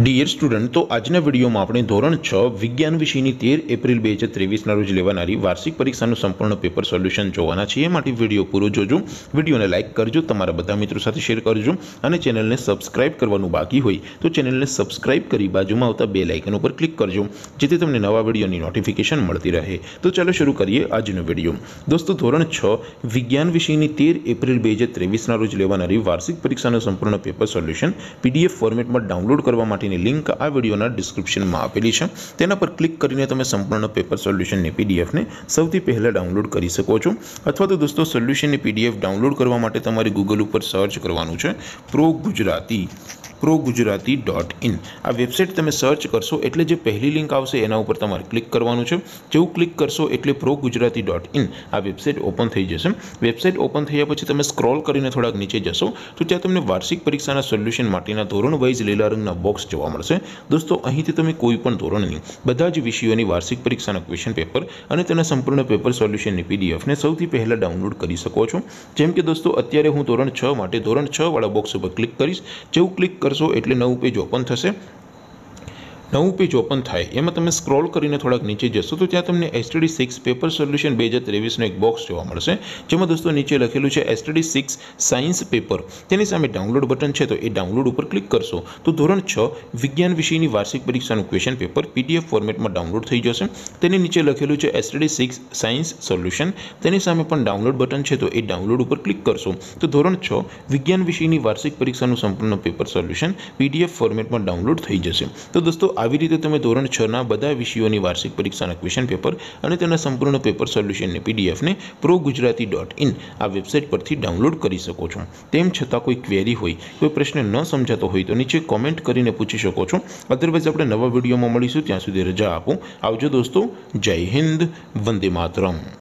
Dear student તો આજના વિડીયોમાં આપણે ધોરણ છ, વિજ્ઞાન વિષયની તેર એપ્રિલ બે હજાર ત્રેવીસના રોજ લેવાનારી વાર્ષિક પરીક્ષાનું સંપૂર્ણ પેપર સોલ્યુશન જોવાના છીએ. એ માટે વીડિયો પૂરો જોજો. વિડીયોને લાઇક કરજો, તમારા બધા મિત્રો સાથે શેર કરજો અને ચેનલને સબસ્ક્રાઇબ કરવાનું બાકી હોય તો ચેનલને સબસ્ક્રાઇબ કરી બાજુમાં આવતા બે લાઇકન ઉપર ક્લિક કરજો, જેથી તમને નવા વિડીયોની નોટિફિકેશન મળતી રહે. તો ચાલો શરૂ કરીએ આજનો વીડિયો. દોસ્તો, ધોરણ છ, વિજ્ઞાન વિષયની તેર એપ્રિલ બે હજાર ત્રેવીસના રોજ લેવાનારી વાર્ષિક પરીક્ષાનું સંપૂર્ણ પેપર સોલ્યુશન પીડીએફ ફોર્મેટમાં ડાઉનલોડ કરવા માટેની લિંક આ વિડીયોના ડિસ્ક્રિપ્શનમાં આપેલી છે. તેના પર ક્લિક કરીને તમે સંપૂર્ણ પેપર સોલ્યુશનની પીડીએફને સૌથી પહેલાં ડાઉનલોડ કરી શકો છો. અથવા તો દોસ્તો, સોલ્યુશનની પીડીએફ ડાઉનલોડ કરવા માટે તમારે ગૂગલ ઉપર સર્ચ કરવાનું છે. Pro Gujarati. Pro Gujarati dot in આ વેબસાઇટ તમે સર્ચ કરશો એટલે જે પહેલી લિંક આવશે એના ઉપર તમારે ક્લિક કરવાનું છે. જેવું ક્લિક કરશો એટલે પ્રો ગુજરાતી ડોટ ઇન આ વેબસાઇટ ઓપન થઈ જશે. વેબસાઇટ ઓપન થયા પછી તમે સ્ક્રોલ કરીને થોડાક નીચે જશો, તો ત્યાં તમને વાર્ષિક પરીક્ષાના સોલ્યુશન માટેના ધોરણ વાઇઝ લીલા રંગના બોક્સ જોવા મળશે. દોસ્તો, અહીંથી તમે કોઈ પણ ધોરણની બધા જ વિષયોની વાર્ષિક પરીક્ષાના ક્વેશ્ચન પેપર અને તેના સંપૂર્ણ પેપર સોલ્યુશનની પીડીએફને સૌથી પહેલાં ડાઉનલોડ કરી શકો છો. જેમ કે દોસ્તો, અત્યારે હું ધોરણ છ માટે ધોરણ છ વાળા બોક્સ ઉપર ક્લિક કરીશ. જેવું ક્લિક કરશો એટલે નવું પેજ ઓપન થશે. નવું પેજ ઓપન થાય, એમાં તમે સ્ક્રોલ કરીને થોડાક નીચે જશો, તો ત્યાં તમને એસટીડી સિક્સ પેપર સોલ્યુશન બે હજાર ત્રેવીસનો એક બોક્સ જોવા મળશે, જેમાં દોસ્તો નીચે લખેલું છે એસટીડી સિક્સ સાયન્સ પેપર. તેની સામે ડાઉનલોડ બટન છે, તો એ ડાઉનલોડ ઉપર ક્લિક કરશો, તો ધોરણ છ વિજ્ઞાન વિષયની વાર્ષિક પરીક્ષાનું ક્વેશ્ચન પેપર પીડીએફ ફોર્મેટમાં ડાઉનલોડ થઈ જશે. તેની નીચે લખેલું છે એસટીડી સિક્સ સાયન્સ સોલ્યુશન, તેની સામે પણ ડાઉનલોડ બટન છે, તો એ ડાઉનલોડ ઉપર ક્લિક કરશો. તો ધોરણ છ વિજ્ઞાન વિષયની વાર્ષિક પરીક્ષાનું સંપૂર્ણ પેપર સોલ્યુશન પીડીએફ ફોર્મેટમાં ડાઉનલોડ થઈ જશે. તો દોસ્તો આવી રીતે તમે ધોરણ છના બધા વિષયોની વાર્ષિક પરીક્ષાના ક્વેશ્ચન પેપર અને તેના સંપૂર્ણ પેપર સોલ્યુશનની પીડીએફને પ્રો ગુજરાતી ડોટ ઇન આ વેબસાઇટ પરથી ડાઉનલોડ કરી શકો છો. તેમ છતાં કોઈ ક્વેરી હોય, કોઈ પ્રશ્ન ન સમજાતો હોય તો નીચે કોમેન્ટ કરીને પૂછી શકો છો. અદરવાઇઝ આપણે નવા વિડીયોમાં મળીશું. ત્યાં સુધી રજા આપો. આવજો દોસ્તો. જય હિન્દ. વંદે માતરમ.